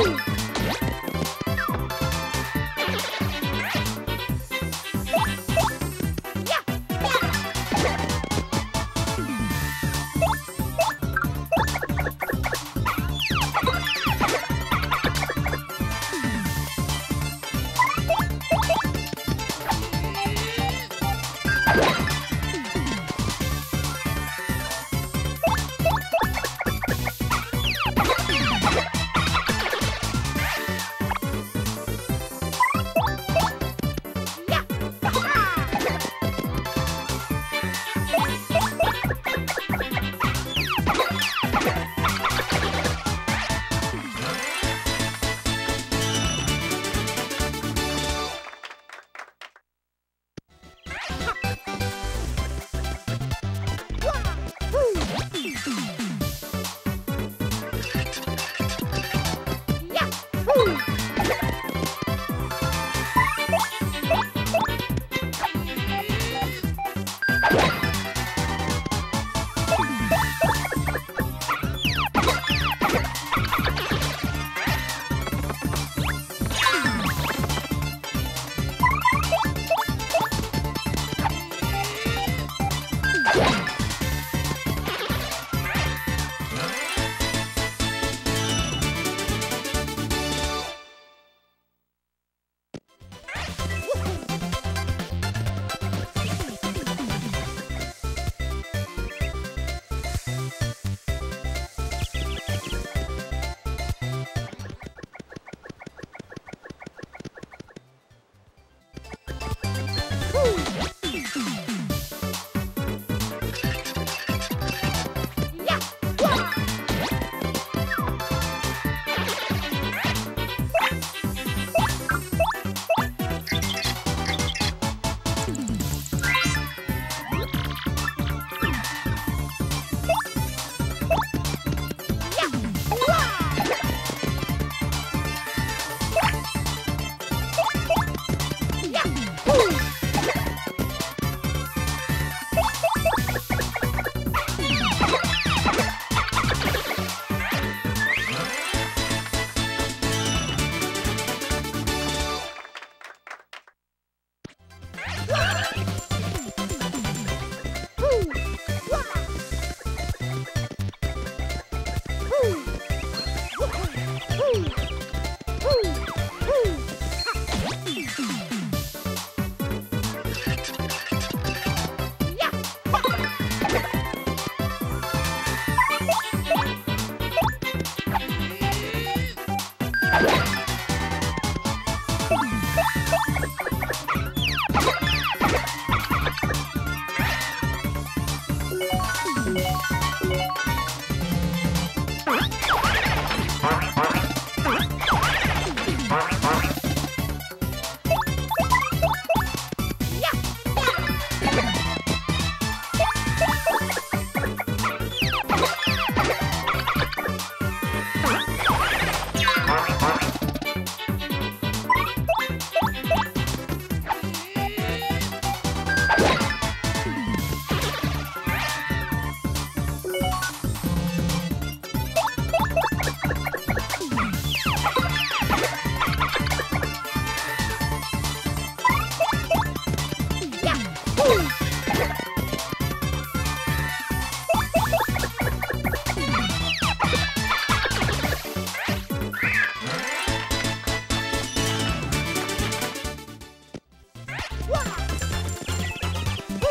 Yeah.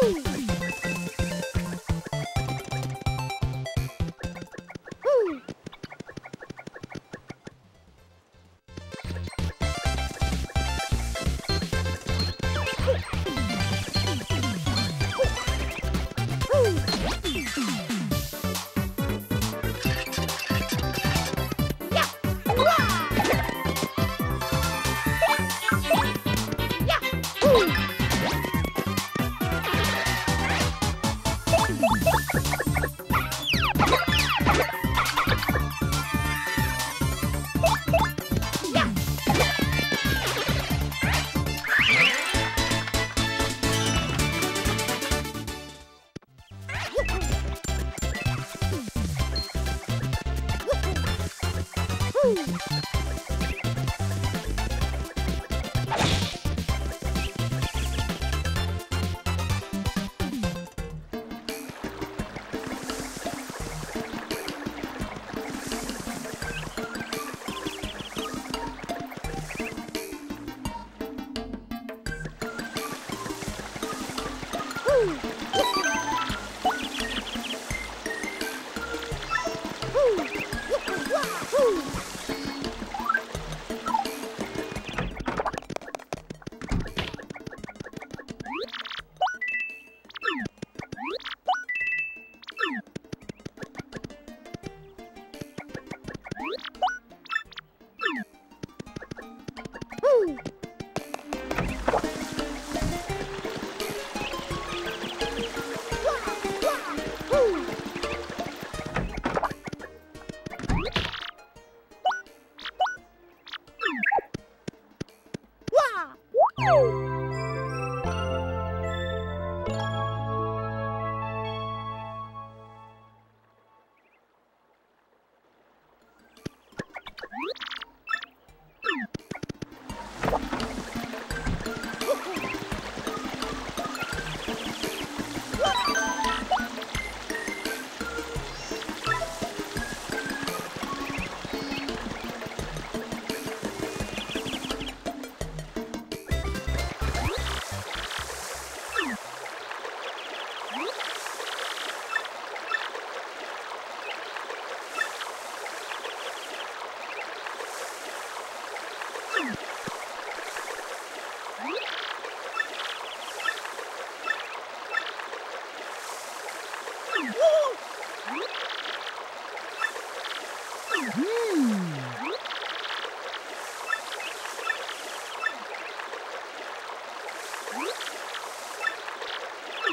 Woo!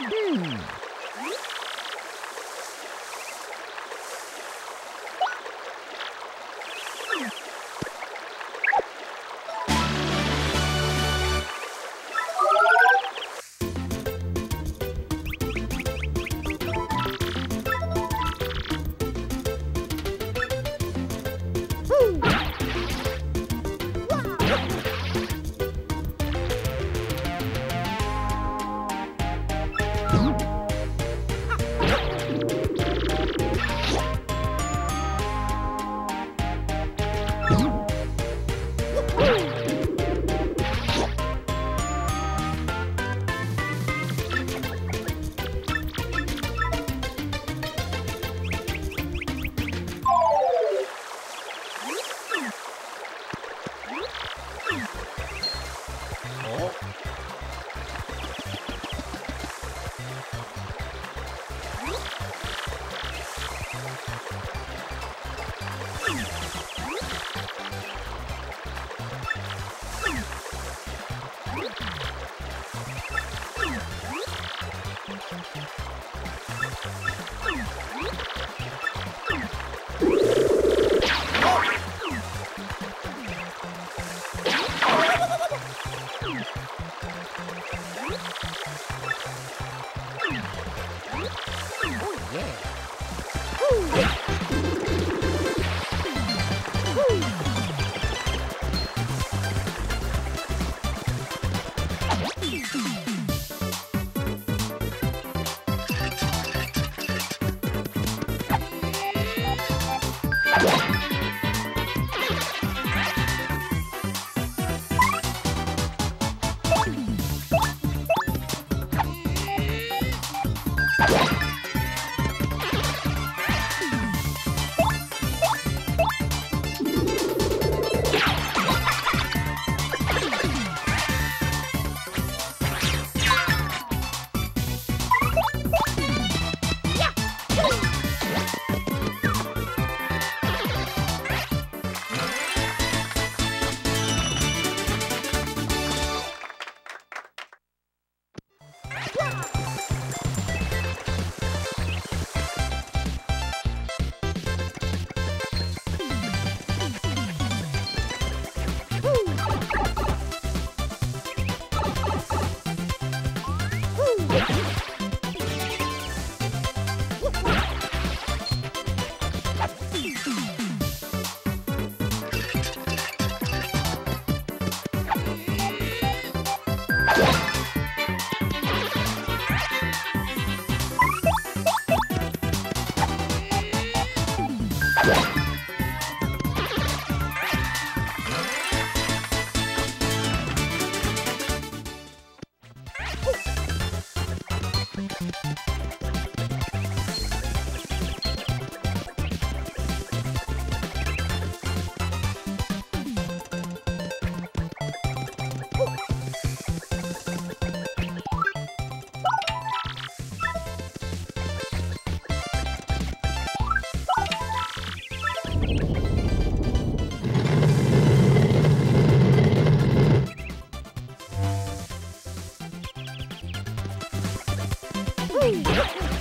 Boom! Oh, yeah. Ooh. Yeah. あっ!